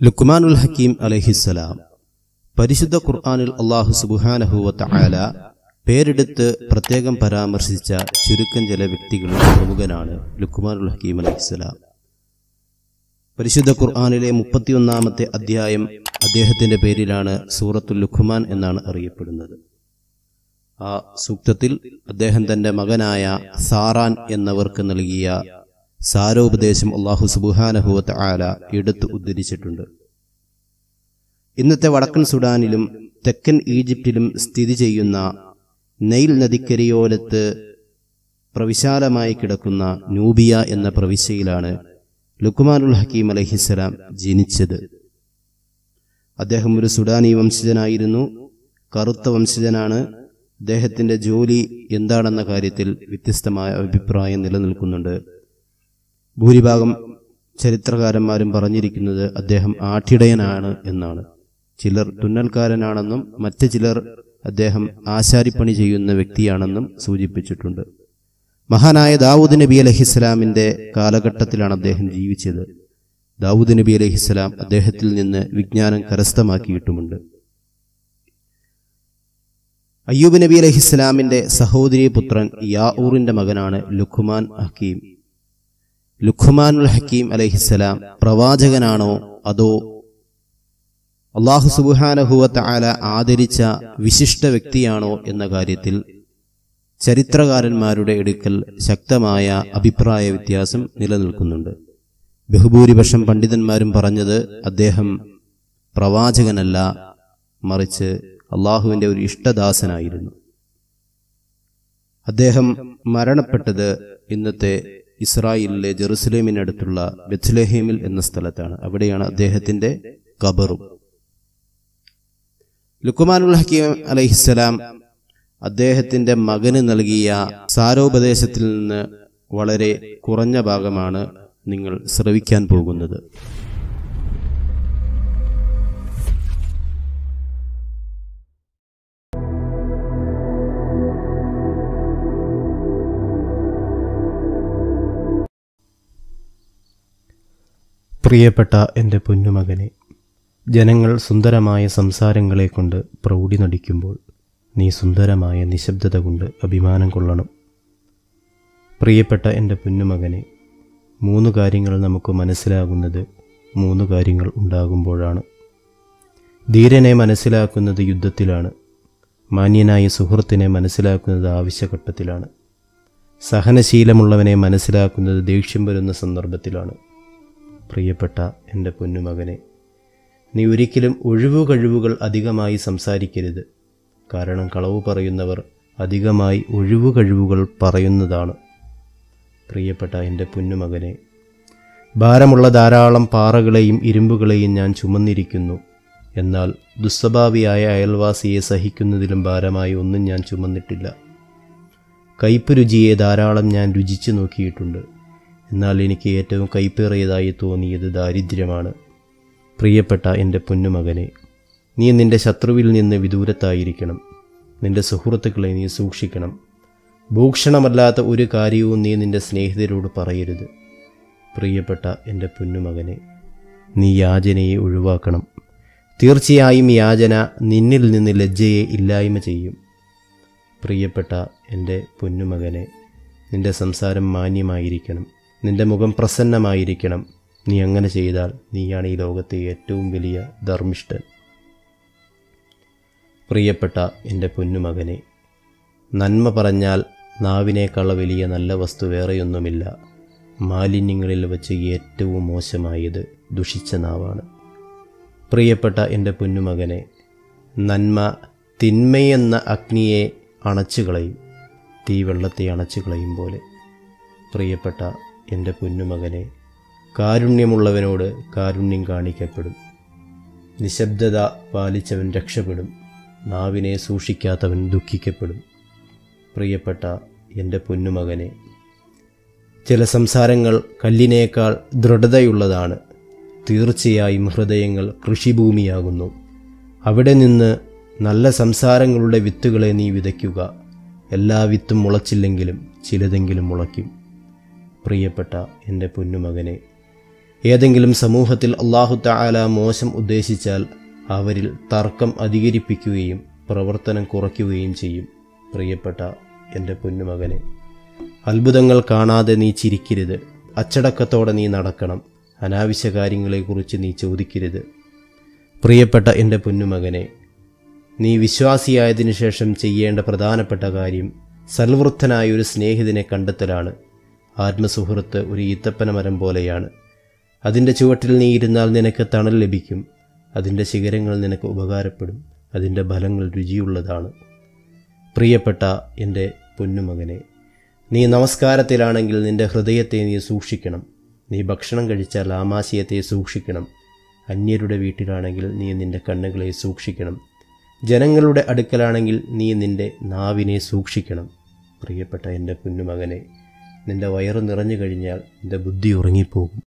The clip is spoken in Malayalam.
ലുക്മാനുൽ ഹക്കീം അലഹിസ്സലാം പരിശുദ്ധ ഖുർആാനിൽ അള്ളാഹു സുബുഹാനഹുവത്ത ആല പേരെടുത്ത് പ്രത്യേകം പരാമർശിച്ച ചുരുക്കം ചില വ്യക്തികളിൽ പ്രമുഖനാണ് ലുക്മാനുൽ ഹക്കീം അലഹിസ്സലാം. പരിശുദ്ധ ഖുർആാനിലെ മുപ്പത്തിയൊന്നാമത്തെ അധ്യായം അദ്ദേഹത്തിന്റെ പേരിലാണ് സൂറത്തുൽ ലുഖ്മാൻ എന്നാണ് അറിയപ്പെടുന്നത്. ആ സൂക്തത്തിൽ അദ്ദേഹം തന്റെ മകനായ സാറാൻ എന്നവർക്ക് നൽകിയ സാരോപദേശം അള്ളാഹു സുബുഹാനഹുവത്ത് ആല എടുത്ത് ഉദ്ധരിച്ചിട്ടുണ്ട്. ഇന്നത്തെ വടക്കൻ സുഡാനിലും തെക്കൻ ഈജിപ്തിലും സ്ഥിതി ചെയ്യുന്ന നെയിൽ നദിക്കരയോലത്ത് പ്രവിശാലമായി കിടക്കുന്ന നൂബിയ എന്ന പ്രവിശ്യയിലാണ് ലുക്കുമാനുൽ ഹക്കീം അലഹിസ്സലാം ജനിച്ചത്. അദ്ദേഹം ഒരു സുഡാനി വംശജനായിരുന്നു. കറുത്ത വംശജനാണ്. അദ്ദേഹത്തിന്റെ ജോലി എന്താണെന്ന കാര്യത്തിൽ വ്യത്യസ്തമായ അഭിപ്രായം നിലനിൽക്കുന്നുണ്ട്. ഭൂരിഭാഗം ചരിത്രകാരന്മാരും പറഞ്ഞിരിക്കുന്നത് അദ്ദേഹം ആഠിടയനാണ് എന്നാണ്. ചിലർ തുന്നൽക്കാരനാണെന്നും മറ്റ് ചിലർ അദ്ദേഹം ആശാരിപ്പണി ചെയ്യുന്ന വ്യക്തിയാണെന്നും സൂചിപ്പിച്ചിട്ടുണ്ട്. മഹാനായ ദാവൂദ് നബി അലഹിസ്സലാമിന്റെ കാലഘട്ടത്തിലാണ് അദ്ദേഹം ജീവിച്ചത്. ദാവൂദ് നബി അലഹിസ്സലാം അദ്ദേഹത്തിൽ നിന്ന് വിജ്ഞാനം കരസ്ഥമാക്കിയിട്ടുമുണ്ട്. അയ്യൂബ് നബി അലഹിസ്സലാമിന്റെ സഹോദരി പുത്രൻ യാഊറിന്റെ മകനാണ് ലുഖുമാൻ ഹക്കീം. ലുഖ്മാനുൽ ഹക്കീം അലഹിസ്സലാം പ്രവാചകനാണോ അതോ അള്ളാഹു സുബുഹാനഹുവത്ത് ആല ആദരിച്ച വിശിഷ്ട വ്യക്തിയാണോ എന്ന കാര്യത്തിൽ ചരിത്രകാരന്മാരുടെ എടുക്കൽ ശക്തമായ അഭിപ്രായ വ്യത്യാസം നിലനിൽക്കുന്നുണ്ട്. ബഹുഭൂരിപക്ഷം പണ്ഡിതന്മാരും പറഞ്ഞത് അദ്ദേഹം പ്രവാചകനല്ല മറിച്ച് അള്ളാഹുവിന്റെ ഒരു ഇഷ്ടദാസനായിരുന്നു. അദ്ദേഹം മരണപ്പെട്ടത് ഇന്നത്തെ ഇസ്രായേലിലെ ജെറുസലേമിനടുത്തുള്ള ബെത്ലഹേമിൽ എന്ന സ്ഥലത്താണ്. അവിടെയാണ് അദ്ദേഹത്തിന്റെ കബറും ലുക്കുമാനുൽ ഹക്കീം അലഹിസ്സലാം അദ്ദേഹത്തിന്റെ മകന് നൽകിയ സാരോപദേശത്തിൽ നിന്ന് വളരെ കുറഞ്ഞ ഭാഗമാണ് നിങ്ങൾ ശ്രവിക്കാൻ പോകുന്നത്. പ്രിയപ്പെട്ട എന്റെ പൊന്നുമകനെ ജനങ്ങൾ സുന്ദരമായ സംസാരങ്ങളെ കൊണ്ട് പ്രൗഢി നടിക്കുമ്പോൾ നീ സുന്ദരമായ നിശബ്ദത കൊണ്ട് അഭിമാനം കൊള്ളണം. പ്രിയപ്പെട്ട എന്റെ പൊന്നുമകനെ മൂന്ന് കാര്യങ്ങൾ നമുക്ക് മനസ്സിലാകുന്നത് മൂന്ന് കാര്യങ്ങൾ ഉണ്ടാകുമ്പോഴാണ്. ധീരനെ മനസ്സിലാക്കുന്നത് യുദ്ധത്തിലാണ് മാന്യനായ സുഹൃത്തിനെ മനസ്സിലാക്കുന്നത് ആവശ്യഘട്ടത്തിലാണ്. സഹനശീലമുള്ളവനെ മനസ്സിലാക്കുന്നത് ദേഷ്യം വരുന്ന സന്ദർഭത്തിലാണ്. പ്രിയപ്പെട്ട എന്റെ പൊന്നുമകനെ നീ ഒരിക്കലും ഒഴിവു കഴിവുകൾ അധികമായി സംസാരിക്കരുത്. കാരണം കളവ് പറയുന്നവർ അധികമായി ഒഴിവു കഴിവുകൾ പറയുന്നതാണ്. പ്രിയപ്പെട്ട എന്റെ പൊന്നുമകനെ ഭാരമുള്ള ധാരാളം പാറകളെയും ഇരുമ്പുകളെയും ഞാൻ ചുമന്നിരിക്കുന്നു. എന്നാൽ ദുസ്വഭാവിയായ അയൽവാസിയെ സഹിക്കുന്നതിലും ഭാരമായി ഒന്നും ഞാൻ ചുമന്നിട്ടില്ല. കയ്പ് രുചിയെ ധാരാളം ഞാൻ രുചിച്ചു നോക്കിയിട്ടുണ്ട്. എന്നാൽ എനിക്ക് ഏറ്റവും കൈപ്പേറിയതായി തോന്നിയത് ദാരിദ്ര്യമാണ്. പ്രിയപ്പെട്ട എന്റെ പൊന്നുമകനെ നീ നിന്റെ ശത്രുവിൽ നിന്ന് വിദൂരത്തായിരിക്കണം. നിന്റെ സുഹൃത്തുക്കളെ നീ സൂക്ഷിക്കണം. ഭൂക്ഷണമല്ലാത്ത ഒരു കാര്യവും നീ നിന്റെ സ്നേഹിതരോട് പറയരുത്. പ്രിയപ്പെട്ട എന്റെ പൊന്നുമകനെ നീ യാചനയെ ഒഴിവാക്കണം. തീർച്ചയായും യാചന നിന്നിൽ നിന്ന് ലജ്ജയെ ഇല്ലായ്മ ചെയ്യും. പ്രിയപ്പെട്ട എന്റെ പൊന്നുമകനെ നിന്റെ സംസാരം മാന്യമായിരിക്കണം. നിന്റെ മുഖം പ്രസന്നമായിരിക്കണം. നീ അങ്ങനെ ചെയ്താൽ നീയാണ് ഈ ലോകത്തെ ഏറ്റവും വലിയ ധർമ്മിഷ്ഠൻ. പ്രിയപ്പെട്ട എന്റെ പൊന്നുമകനെ നന്മ പറഞ്ഞാൽ നാവിനേക്കാള വലിയ നല്ല വസ്തു വേറെയൊന്നുമില്ല. മാലിന്യങ്ങളിൽ വച്ച് ഏറ്റവും മോശമായത് ദുഷിച്ച നാവാണ്. പ്രിയപ്പെട്ട എന്റെ പൊന്നുമകനെ നന്മ തിന്മയെന്ന അഗ്നിയെ അണച്ചുകളയും തീവെള്ളത്തെ തീ വെള്ളത്തെ അണച്ചു കളയും പോലെ. പ്രിയപ്പെട്ട എന്റെ പൊന്നുമകനെ കാരുണ്യമുള്ളവനോട് കാരുണ്യം കാണിക്കപ്പെടും. നിശബ്ദത പാലിച്ചവൻ രക്ഷപ്പെടും. നാവിനെ സൂക്ഷിക്കാത്തവൻ ദുഃഖിക്കപ്പെടും. പ്രിയപ്പെട്ട എന്റെ പൊന്നുമകനെ ചില സംസാരങ്ങൾ കല്ലിനേക്കാൾ ദൃഢതയുള്ളതാണ്. തീർച്ചയായും ഹൃദയങ്ങൾ കൃഷിഭൂമിയാകുന്നു. അവിടെ നിന്ന് നല്ല സംസാരങ്ങളുടെ വിത്തുകളെ നീ വിതയ്ക്കുക. എല്ലാ വിത്തും മുളച്ചില്ലെങ്കിലും ചിലതെങ്കിലും മുളയ്ക്കും. പ്രിയപ്പെട്ട എന്റെ പൊന്നുമകനെ ഏതെങ്കിലും സമൂഹത്തിൽ അള്ളാഹു താല മോശം ഉദ്ദേശിച്ചാൽ അവരിൽ തർക്കം അധികരിപ്പിക്കുകയും പ്രവർത്തനം കുറയ്ക്കുകയും ചെയ്യും. പ്രിയപ്പെട്ട എന്റെ പൊന്നുമകനെ അത്ഭുതങ്ങൾ കാണാതെ നീ ചിരിക്കരുത്. അച്ചടക്കത്തോടെ നീ നടക്കണം. അനാവശ്യ കാര്യങ്ങളെക്കുറിച്ച് നീ ചോദിക്കരുത്. പ്രിയപ്പെട്ട എന്റെ പൊന്നുമകനെ നീ വിശ്വാസിയായതിനു ശേഷം ചെയ്യേണ്ട പ്രധാനപ്പെട്ട കാര്യം സൽവൃദ്ധനായ ഒരു സ്നേഹിതനെ കണ്ടെത്തലാണ്. ആത്മസുഹൃത്ത് ഒരു ഈത്തപ്പന മരം പോലെയാണ്. അതിന്റെ ചുവട്ടിൽ നീ ഇരുന്നാൽ നിനക്ക് തണൽ ലഭിക്കും. അതിന്റെ ശിഖരങ്ങൾ നിനക്ക് ഉപകാരപ്പെടും. അതിന്റെ ഫലങ്ങൾ രുചിയുള്ളതാണ്. പ്രിയപ്പെട്ട എന്റെ പൊന്നുമകനെ നീ നമസ്കാരത്തിലാണെങ്കിൽ നിന്റെ ഹൃദയത്തെ നീ സൂക്ഷിക്കണം. നീ ഭക്ഷണം കഴിച്ചാൽ ആമാശയത്തെ സൂക്ഷിക്കണം. അന്യരുടെ വീട്ടിലാണെങ്കിൽ നീ നിന്റെ കണ്ണുകളെ സൂക്ഷിക്കണം. ജനങ്ങളുടെ അടുക്കലാണെങ്കിൽ നീ നിന്റെ നാവിനെ സൂക്ഷിക്കണം. പ്രിയപ്പെട്ട എന്റെ കുഞ്ഞുമകനെ നിന്റെ വയറ് നിറഞ്ഞു കഴിഞ്ഞാൽ നിന്റെ ബുദ്ധി ഉറങ്ങിപ്പോകും.